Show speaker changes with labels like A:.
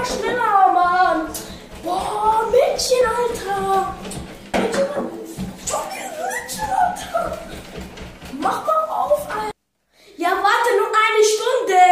A: Mann, schneller, Mann. Boah, Mädchen, Alter. Mädchen, Mädchen, Alter. Mach doch auf, Alter. Ja, warte, nur eine Stunde.